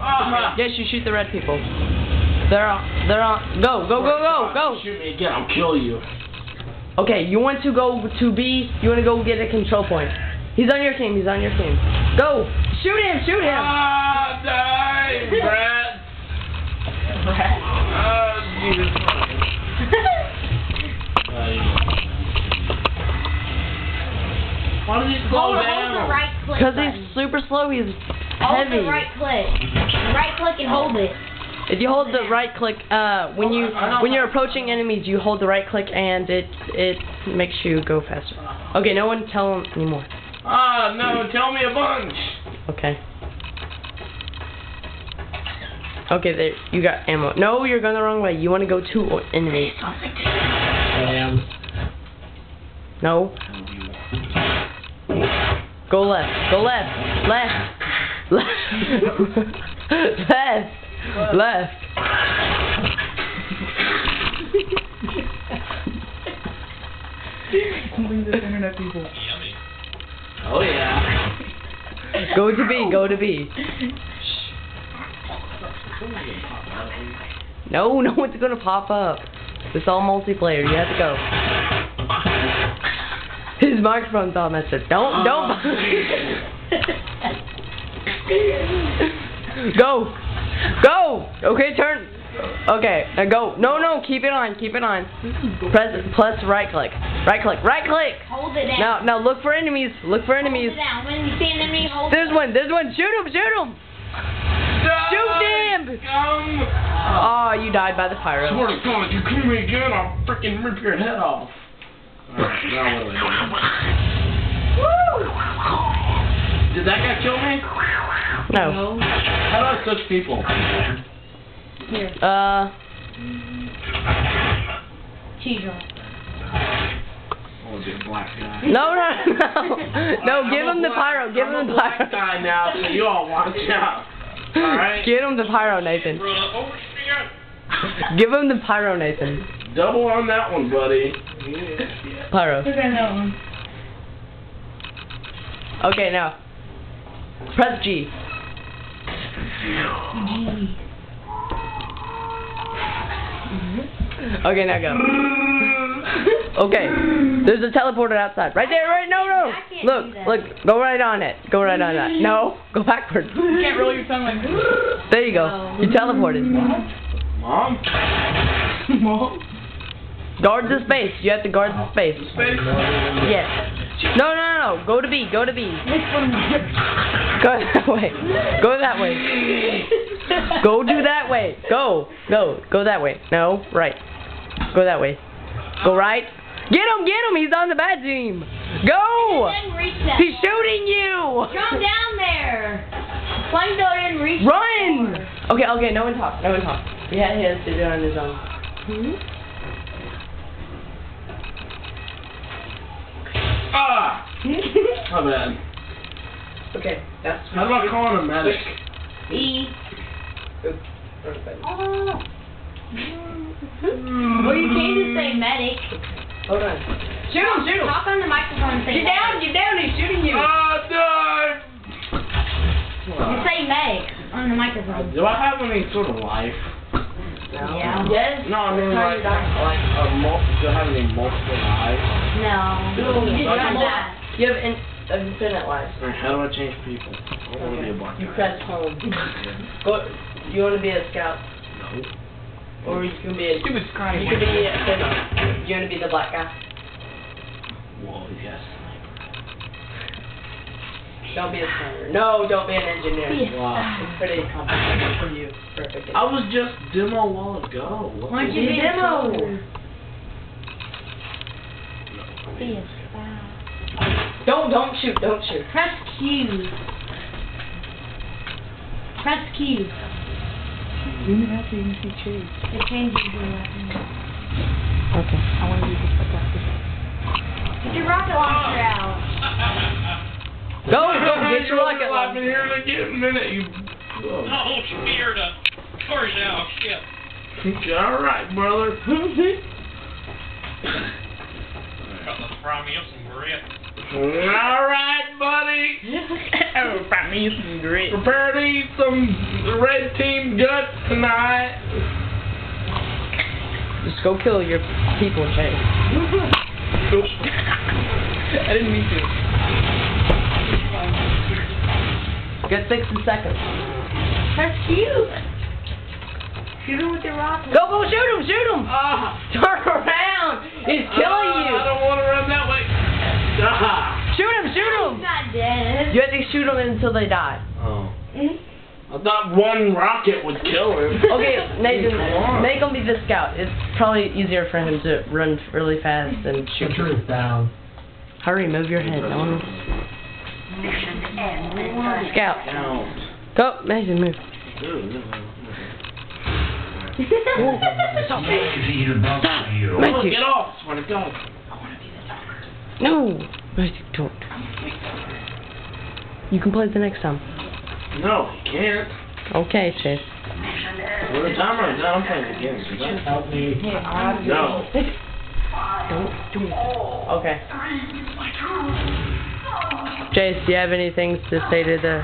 Ah. Yes, you shoot the red people. They're on. They're on. Go, go, go, go, go. Shoot me again, I'll kill you. Okay, you want to go to B. You want to go get a control point. He's on your team. He's on your team. Go. Shoot him. Shoot him. Ah, die, Brad. Ah, Jesus Christ. Ah, you- Why did he slow Hold, hold down? the right. Because he's super slow. He's Hold heavy. the right click. Right click and hold it. If you hold the right click, uh, when you when you're approaching enemies, you hold the right click and it it makes you go faster. Okay, no one tell him anymore. Ah, no, tell me a bunch. Okay. Okay, there you got ammo. No, you're going the wrong way. You want to go to o- enemies. Sam. No. Go left. Go left. Left. Left. left. Left. Oh, yeah. Go to B. Go to B. No, no one's gonna pop up. It's all multiplayer. You have to go. His microphone's all messed up. Don't, don't. go, go. Okay, turn. Okay, now go. No, no, keep it on. Keep it on. Press plus right click. Right click. Right click. Hold it down. Now, now look for enemies. Look for enemies. Hold it down. When you see an enemy, hold There's one. There's one. Shoot him. Shoot him. Shoot him. Come. Oh, you died by the pyro. Swear to God, if you kill me again, I'll freaking rip your head off. Alright, now what do I do? Did that guy kill me? No. How do I switch people? Uh, Cheese roll. Oh, the black guy. no, no, no. No, I'm give him the black- pyro. Give I'm him a the black pyro. guy now, so you all watch out. Alright. Give him the pyro, Nathan. Give him the pyro, Nathan. Double on that one, buddy. Pyro. one. Okay, now. Press G. Mm-hmm. Okay, now go. Okay, there's a teleporter outside. Right there, right? No, no. I can't Look, do that. look. Go right on it. Go right on that. No, go backwards. You can't roll your tongue like There you go. You teleported. Mom? Mom. Guard the space. You have to guard the space. Space? Yes. No, no, no, no. Go to B. Go to B. Go that way. Go that way. Go do that way. Go. Go. Go that way. No. Right. Go that way. Go right. Get him. Get him. He's on the bad team. Go. Didn't. He's shooting you. Jump down there. Flamethrower didn't reach Run. that. Okay. Okay. No one talk. No one talk. Yeah, he has to do it on his own. Ah! My bad. Okay. That's. How do I call on a medic? E. Oh. Well, you can just say medic. Hold on. Shoot him. Shoot him. Talk on the microphone and say Get down. medic. Get down. He's shooting you. Ah, die! You say medic on the microphone. Do I have any sort of life? Yeah. Yes. No, I mean like, you like a mul- do I have any multiple lives? No. You You I have can- that. You have in, infinite lives. Alright, how do I change people? I don't want to be a black You guy. press home. Go. You want to be a scout, No. or you can be a. Stupid You can be a. You want to be the black guy. Whoa, yes. Don't be a sniper. No, don't be an engineer. Wow. It's pretty complicated for you. Perfect. I was just demo a while ago. What Why don't you be a Demo. soldier? No. Be a spy. Don't don't shoot. Don't shoot. Press Q. Press Q. Zoom it out so you can see trees. It changes your weapon. Okay. I want to use this like that. Oh. Get your rocket launcher out. Go go get your You're rocket laughing launcher. here in a minute, you. Oh, scared of course now, shit. Alright, brother. Got to fry me up some bread. Alright, buddy. oh, find me some grits. Prepare to eat some red team guts tonight. Just go kill your people, Jay. I didn't mean to. Get 60 seconds. That's cute. Shoot him with your rocket. Go, go, shoot him, shoot him! Ah. Turn around! He's killing Ah, I you! don't want to run that way. Ah. Shoot him, shoot He's him! not dead. You have to shoot them until they die. Oh. Mhm. I thought one rocket would kill him. Okay, Nathan, make him be the scout. It's probably easier for him to run really fast and shoot. Picture is down. Hurry, move your head. No one... Mission ends. Scout. Don't. Go, Nathan, move. Dude, Stop. Lazy to bother you. no. Matthew. Get off, swear to God. No! Matthew, don't. You can play the next time. No, you can't. Okay, Chase. When the timer runs out, I'm playing again. Help me. No. Don't do it. Okay. Chase, do you have anything to say to the...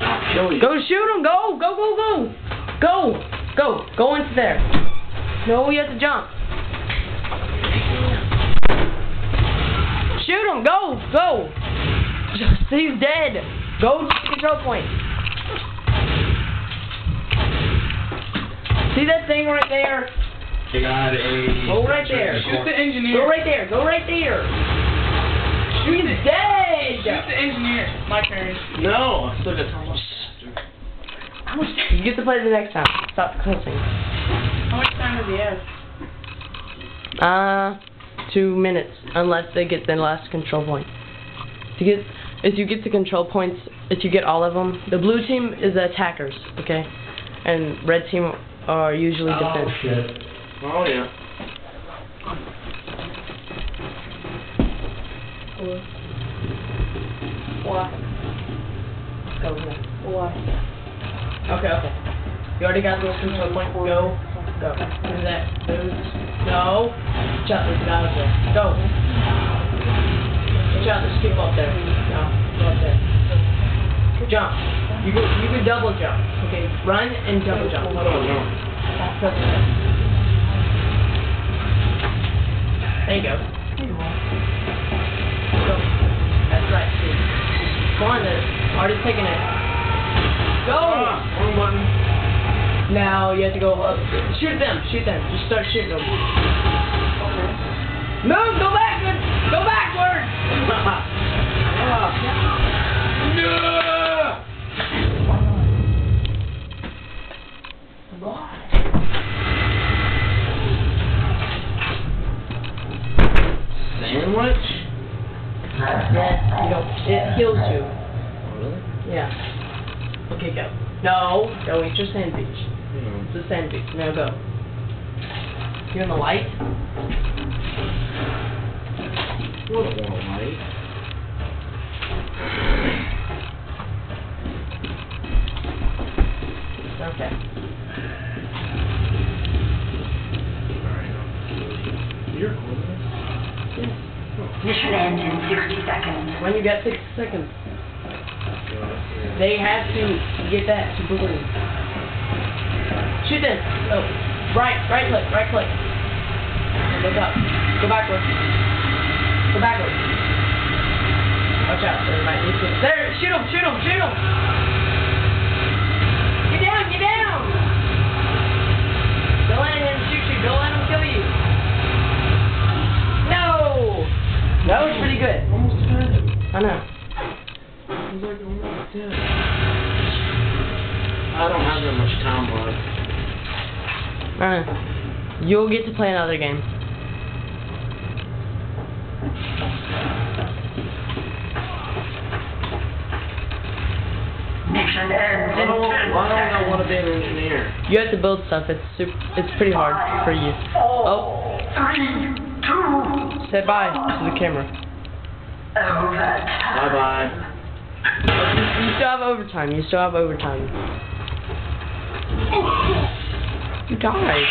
I'll kill you. Go shoot him! Go! Go, go, go! Go! Go! Go into there. No, you have to jump. Shoot him! Go! Go! He's dead! Go to the control point. See that thing right there? They got a. Go right there. Shoot the engineer. Go right there. Go right there. He's Shoot dead! Shoot the engineer. My turn. No, I still got time. You get to play the next time. Stop cussing. How much time does he have? Uh, two minutes, unless they get the last control point. To get, if you get the control points, if you get all of them, the blue team is the attackers, okay, and red team are usually Oh, defense. shit. Oh, yeah. Why? Go. Why? Okay, okay. You already got those control points. Go. Go. Do that. Move. No. Shut this out of there. Go. Shut this keep up there. No. Go up there. Jump. You can, you can double jump. Okay. Run and double jump. I don't know. Press it. There you go. Go. That's right, Steve. Come on then. Already taking it. Go! Ah, wrong button. Now you have to go up. Shoot them. Shoot them. Just start shooting them. Yeah. You don't. It heals you. Really? Yeah. Okay, go. No. Go eat your sandwich. Hmm. It's a sandwich. Now go. You in the light? What a want light. Okay. You're recording this? Mission ends in 60 seconds. When you got 60 seconds, they have to get that to balloon. Shoot this. Oh, right, right click, right click. Look up. Go backwards. Go backwards. Watch out, there might be some. There, shoot him, shoot him, shoot him. Get down, get down. Don't him shoot you. Don't pretty good. Almost had him. I know. He's like almost dead. I don't have that much time left. Uh, you'll get to play another game. Mission ends I don't, 10 why don't I seconds. want to be an engineer? You have to build stuff. It's super, it's pretty hard for you. Oh, Three, two, say bye to the camera. Overtime. Bye bye. You, you still have overtime. You still have overtime. You died.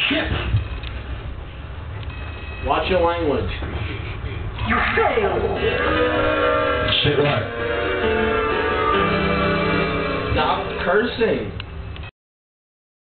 Watch your language. You failed. Shit what? Stop cursing.